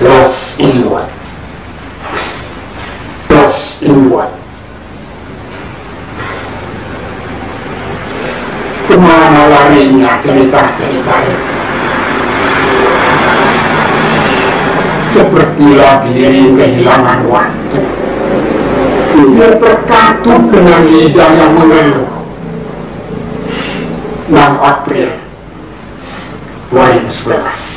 Los plus Los inward. Ke mana larinya cerita-cerita itu? Seperti labirin kehilangan waktu. Dia terkatup dengan lidah yang mengeluh. 6 April 2011